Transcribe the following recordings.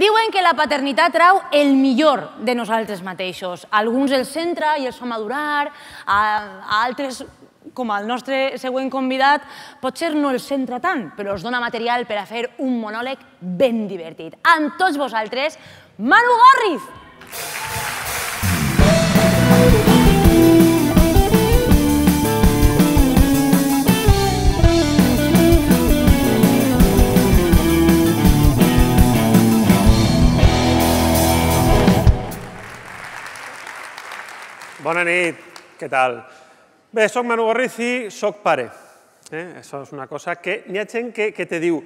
Diuen que la paternitat trau el millor de nosaltres mateixos. Alguns els centra i els fa madurar, a, altres, com el nostre següent convidat, potser no els centra tant, però els dona material per a fer un monòleg ben divertit. Amb tots vosaltres, Manu Gorriz! Bona nit, què tal? Bé, soc Manu Gorriz i soc pare. Eh? Això és una cosa que n'hi ha gent que, que te diu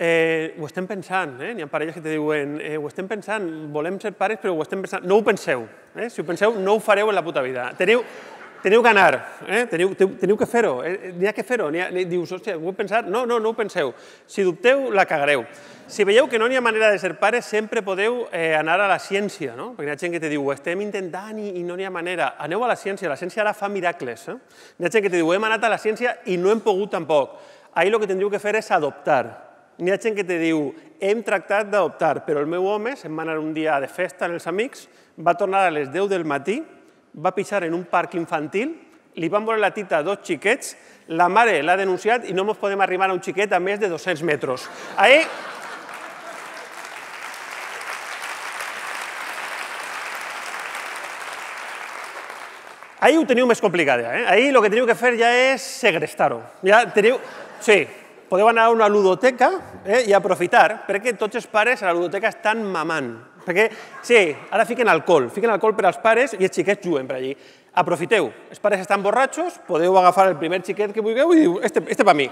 eh, ho estem pensant, eh? n'hi ha parelles que te diuen eh, ho estem pensant, volem ser pares però ho estem pensant. No ho penseu, eh? si ho penseu no ho fareu en la puta vida. Teniu, teniu que anar, eh? teniu, teniu, que fer-ho, eh? n'hi ha que fer-ho. Dius, hòstia, ho he pensat? No, no, no ho penseu. Si dubteu, la cagareu. Si veieu que no n'hi ha manera de ser pares, sempre podeu eh, anar a la ciència, no? perquè hi ha gent que te diu, estem intentant i, i no n'hi ha manera. Aneu a la ciència, la ciència ara fa miracles. Eh? Hi ha gent que te diu, hem anat a la ciència i no hem pogut tampoc. Ahir el que tindríeu que fer és adoptar. N'hi ha gent que te diu, hem tractat d'adoptar, però el meu home se'n va anar un dia de festa amb els amics, va tornar a les 10 del matí, va pixar en un parc infantil, li van veure la tita a dos xiquets, la mare l'ha denunciat i no ens podem arribar a un xiquet a més de 200 metres. Ahir Ahir ho teniu més complicat, eh? Ahir el que teniu que fer ja és segrestar-ho. Ja teniu... Sí, podeu anar a una ludoteca eh, i aprofitar, perquè tots els pares a la ludoteca estan mamant. Perquè, sí, ara fiquen alcohol, fiquen alcohol per als pares i els xiquets juguen per allí. Aprofiteu, els pares estan borratxos, podeu agafar el primer xiquet que vulgueu i diu, este, este per mi.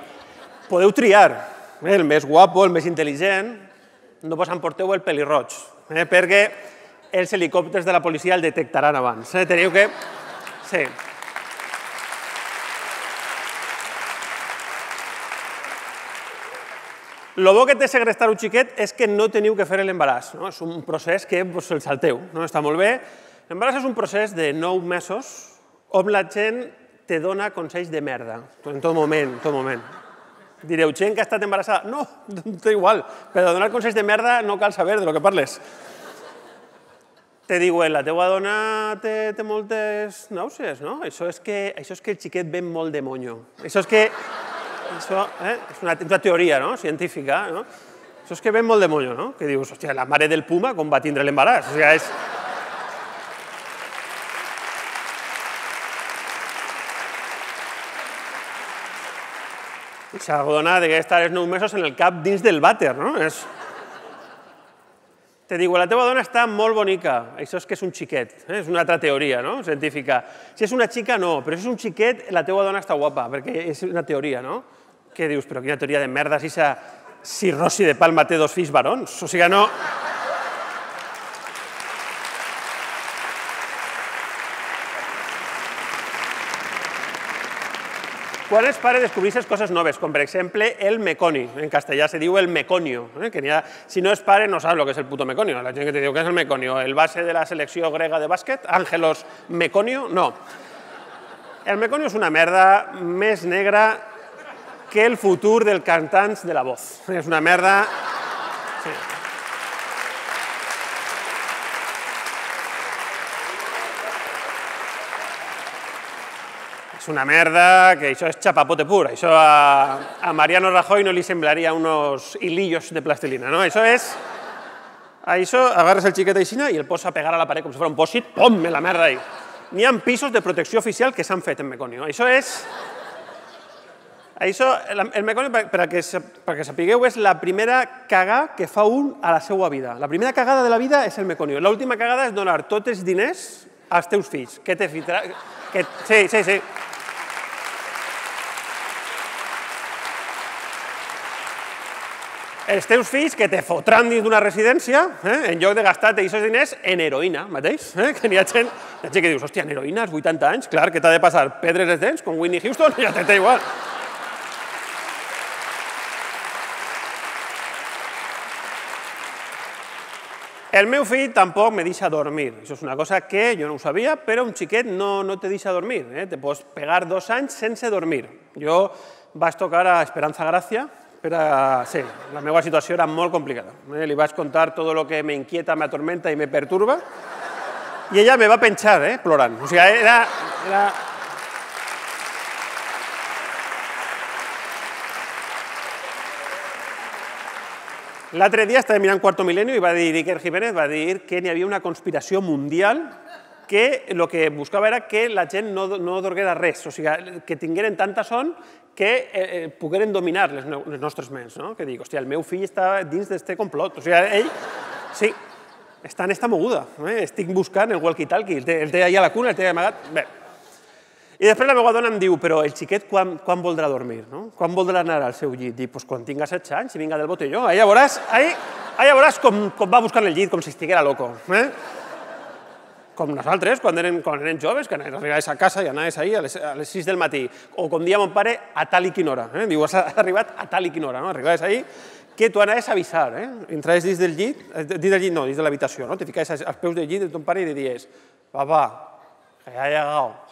Podeu triar, eh, el més guapo, el més intel·ligent, no vos emporteu el pelirroig, eh, perquè els helicòpters de la policia el detectaran abans. Eh? Teniu que Sí. Lo bo que té segrestar un xiquet és que no teniu que fer l'embaràs. No? És un procés que pues, el salteu. No? Està molt bé. L'embaràs és un procés de nou mesos on la gent te dona consells de merda. En tot moment, en tot moment. Direu, gent que ha estat embarassada? No, té igual. Però donar consells de merda no cal saber de lo que parles te diuen, la teua dona té, té moltes nàusees, no? Això és, que, això és que el xiquet ven molt de monyo. Això és que... Això eh, és una, una teoria no? científica, no? Això és que ven molt de monyo, no? Que dius, hòstia, la mare del puma com va tindre l'embaràs? O sigui, és... Aquesta dona degué estar els nou mesos en el cap dins del vàter, no? És... Te digo, la teva dona està molt bonica. Això és que és un xiquet, eh? és una altra teoria no? científica. Si és una xica, no, però si és un xiquet, la teva dona està guapa, perquè és una teoria, no? Què dius? Però quina teoria de merda si, sa, si Rossi de Palma té dos fills barons? O sigui, no... Quan es pare descobrisses coses noves, com per exemple el meconi, en castellà se diu el meconio, eh? que si no es pare no sap el que és el puto meconio, la gent que te diu que és el meconio, el base de la selecció grega de bàsquet, Ángelos Meconio, no. El meconio és una merda més negra que el futur del cantants de la voz. És una merda... Sí. és una merda, que això és chapapote pur. Això a, a Mariano Rajoy no li semblaria unos hilillos de plastilina, no? Això és... Això, agarres el xiquet aixina i el posa a pegar a la paret com si fos un pòsit, pom, la merda ahí. N'hi ha pisos de protecció oficial que s'han fet en Meconio. Això és... Això, el Meconio, per a que, perquè sapigueu, és la primera cagada que fa un a la seva vida. La primera cagada de la vida és el Meconio. L'última cagada és donar tots els diners als teus fills. Que te fitrà... Que... Sí, sí, sí. els teus fills que te fotran dins d'una residència eh, en lloc de gastar-te aquests diners en heroïna mateix. Eh, que n'hi ha, gent, hi ha gent que dius, hòstia, en heroïna, als 80 anys, clar, que t'ha de passar pedres els dents com Whitney Houston, ja te té igual. El meu fill tampoc me deixa dormir. Això és una cosa que jo no ho sabia, però un xiquet no, no te deixa dormir. Eh? Te pots pegar dos anys sense dormir. Jo vaig tocar a Esperanza Gràcia, Era, sí, la meva situació era molt complicada. Eh? Li vaig contar tot el que m'inquieta, m'atormenta i me perturba, i ella me va penjar, eh, plorant. O sigui, era... era... L'altre dia estava mirant Quarto Milenio i va dir Iker Jiménez va dir que n'hi havia una conspiració mundial que el que buscava era que la gent no, no dorguera res, o sigui, que tingueren tanta son que eh, eh, pogueren dominar les, les nostres ments. No? Que dic, hòstia, el meu fill està dins d'este complot. O sigui, ell, sí, està en esta moguda. Eh? Estic buscant el walkie-talkie, el té, el té allà a la cuna, el té amagat. Bé. I després la meva dona em diu, però el xiquet quan, quan voldrà dormir? No? Quan voldrà anar al seu llit? Dic, pues quan tinga 16 anys i vinga del botelló. Ja veuràs, ahí, ja veuràs com, com va buscant el llit, com si estiguera loco. Eh? com nosaltres, quan eren, quan eren joves, que arribaves a casa i anaves ahir a les, a les 6 del matí. O com dia mon pare, a tal i quina hora. Eh? Diu, has arribat a tal i quina hora. No? Arribaves ahir que tu anaves a avisar. Eh? Entraves dins del llit, eh, dins del llit no, dins de l'habitació, no? te ficaves als peus del llit de ton pare i li dies, papa, que ja he llegat,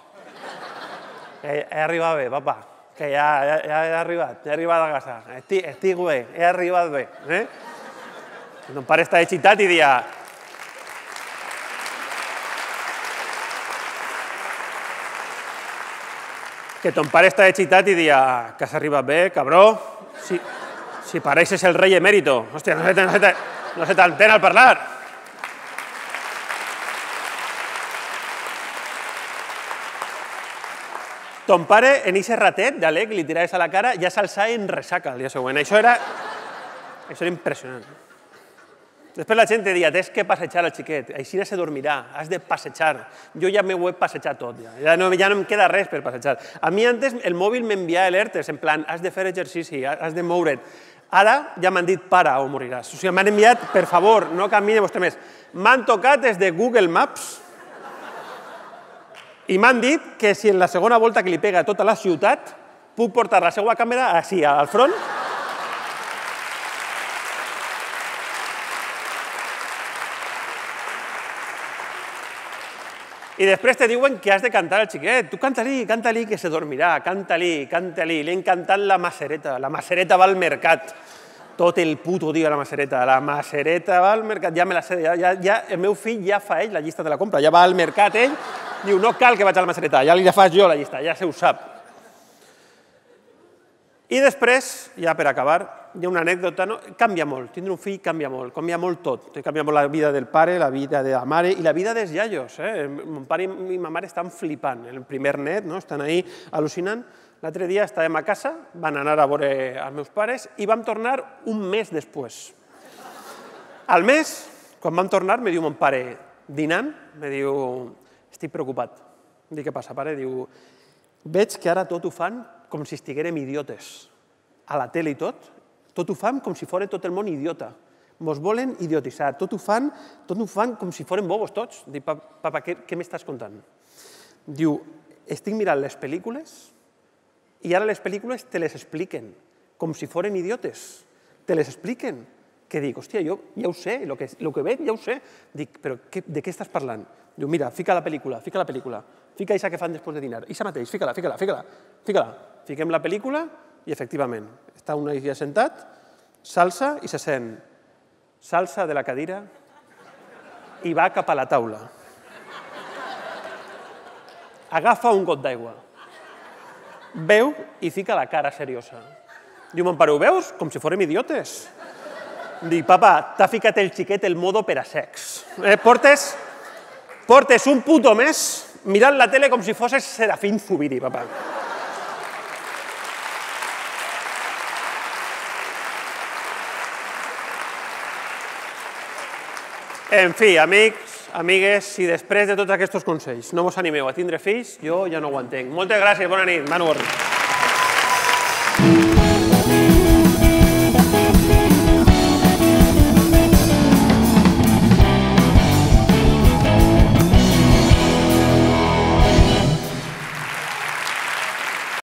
que he arribat bé, papa, que ja, ja, ja he arribat, he arribat a casa, estic, estic bé, he arribat bé. Eh? Ton pare està excitat i dia, que ton pare està excitat i dia que has arribat bé, cabró, si, si pareixes el rei emèrito. Hòstia, no se, no se, no se t'entén al parlar. Ton pare, en ese ratet d'Alec, li tiraves a la cara, ja s'alçava en ressaca el dia següent. Això era, això era impressionant. Després la gent te dia, tens que passejar el xiquet, així se dormirà, has de passejar. Jo ja m'ho he passejat tot, ja. Ja, no, ja no em queda res per passejar. A mi antes el mòbil m'enviava alertes, en plan, has de fer exercici, has de moure't. Ara ja m'han dit, para o moriràs. O sigui, m'han enviat, per favor, no camine vostè més. M'han tocat des de Google Maps i m'han dit que si en la segona volta que li pega a tota la ciutat puc portar la seva càmera així, al front, I després te diuen que has de cantar al xiquet. Tu canta-li, canta-li, que se dormirà, canta-li, canta-li. Li han cantat la macereta. La macereta va al mercat. Tot el puto dia la macereta. La macereta va al mercat. Ja me la sé, ja, ja, ja, el meu fill ja fa ell la llista de la compra. Ja va al mercat ell, diu, no cal que vaig a la macereta, ja li la faig jo la llista, ja se ho sap. I després, ja per acabar, hi ha una anècdota, no? canvia molt, tindre un fill canvia molt, canvia molt tot, canvia molt la vida del pare, la vida de la mare i la vida dels iaios. Eh? Mon pare i ma mare estan flipant, el primer net, no? estan ahí al·lucinant. L'altre dia estàvem a casa, van anar a veure els meus pares i vam tornar un mes després. Al mes, quan vam tornar, me diu mon pare, dinant, me diu, estic preocupat. Dic, què passa, pare? Diu, veig que ara tot ho fan com si estiguérem idiotes. A la tele i tot, tot ho fan com si fora tot el món idiota. Mos volen idiotitzar, tot ho fan, tot ho fan com si foren bobos tots. Dic, papa, què, què m'estàs contant? Diu, estic mirant les pel·lícules i ara les pel·lícules te les expliquen, com si foren idiotes. Te les expliquen. Que dic, hòstia, jo ja ho sé, el que, lo que veig ja ho sé. Dic, però què, de què estàs parlant? Diu, mira, fica la pel·lícula, fica la pel·lícula. Fica això que fan després de dinar. Ixa mateix, fica-la, fica-la, fica-la. Fica-la. Fiquem la pel·lícula i, efectivament, està un noia sentat, s'alça i se sent. S'alça de la cadira i va cap a la taula. Agafa un got d'aigua. Veu i fica la cara seriosa. Diu, mon pare, ho veus? Com si fórem idiotes. Dic, papa, t'ha ficat el xiquet el modo per a sex. Eh, portes, portes un puto mes mirant la tele com si fosses Serafín Zubiri, papa. En fi, amics, amigues, si després de tots aquests consells no vos animeu a tindre fills, jo ja no ho entenc. Moltes gràcies, bona nit, Manu Borri.